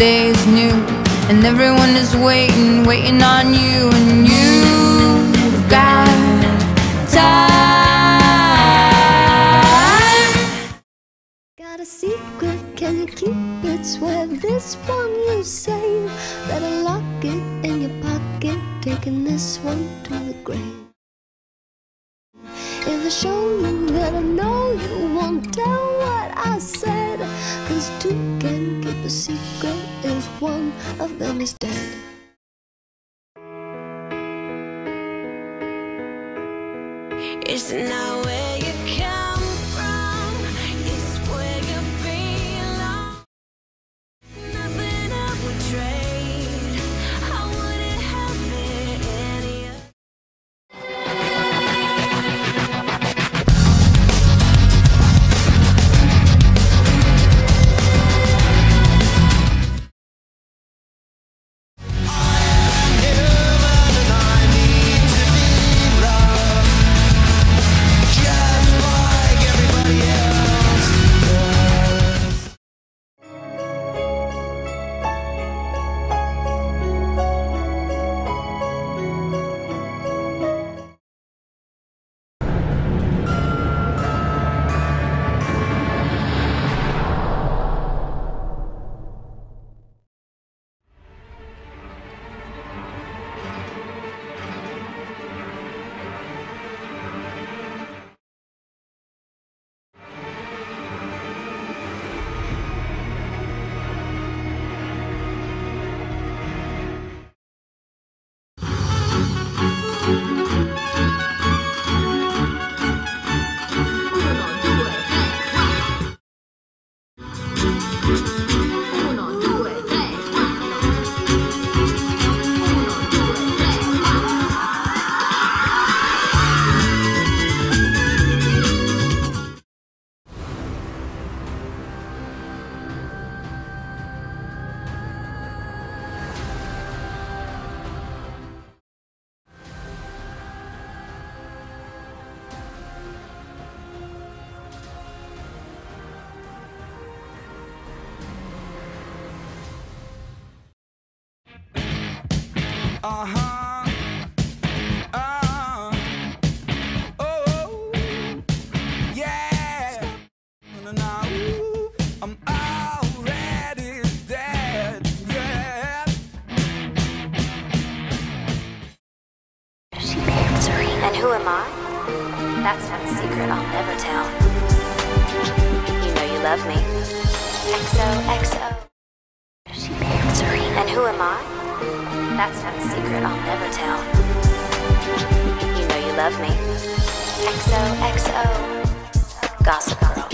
day is new, and everyone is waiting, waiting on you, and you've got time. Got a secret, can you keep it? Swear this one you save. Better lock it in your pocket, taking this one to the grave. If I show you that I know you won't tell what I said, cause two can keep a secret one of them is dead. It's not And who am I? That's not a secret I'll never tell. You know you love me. XOXO. And who am I? That's not a secret I'll never tell. You know you love me. XOXO. Gossip Girl.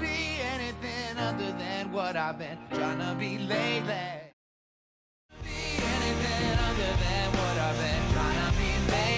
be anything other than what I've been trying to be lately. Be anything other than what I've been trying to be lately.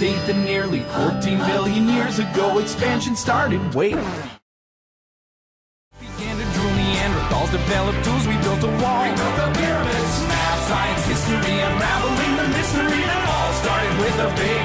State that nearly 14 billion years ago expansion started. Wait. Began to drool Neanderthals, developed tools, we built a wall. We built the pyramids, math, science, history, unraveling the mystery that all started with a big